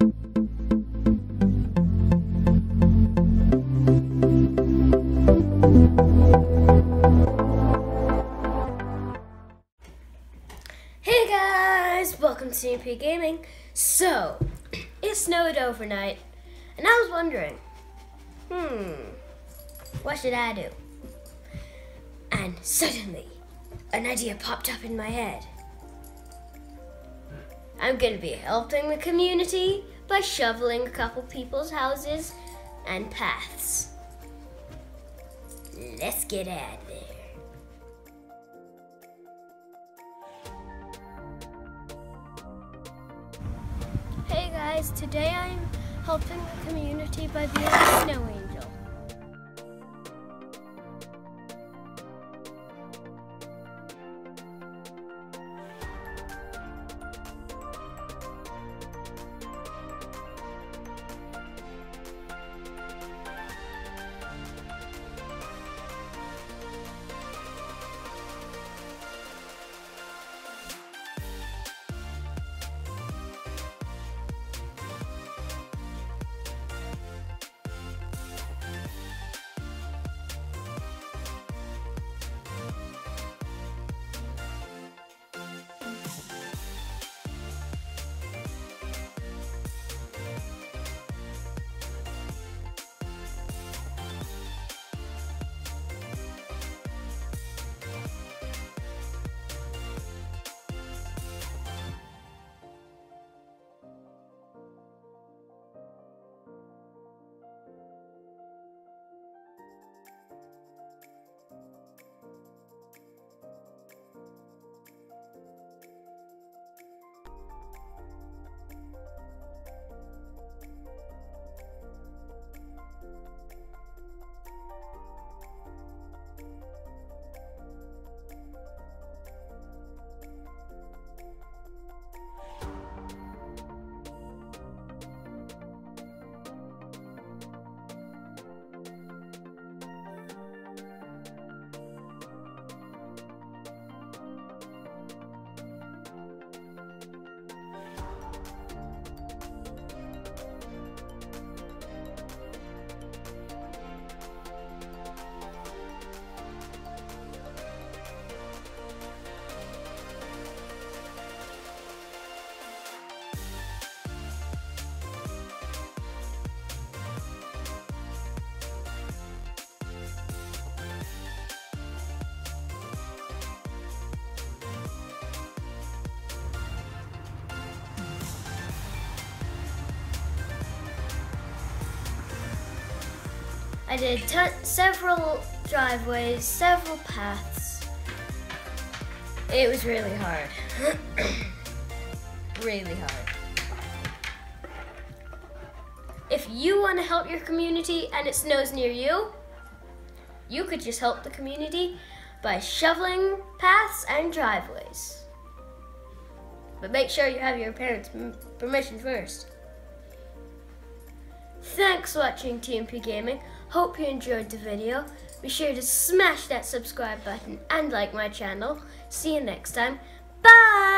Hey guys, welcome to TMP Gaming. So, it snowed overnight, and I was wondering, hmm, what should I do? And suddenly, an idea popped up in my head. I'm gonna be helping the community by shoveling a couple people's houses and paths. Let's get out there. Hey guys, today I'm helping the community by being a snow angel. I did several driveways, several paths. It was really hard. really hard. If you want to help your community and it snows near you, you could just help the community by shoveling paths and driveways. But make sure you have your parents' permission first. Thanks for watching TMP Gaming. Hope you enjoyed the video. Be sure to smash that subscribe button and like my channel. See you next time. Bye!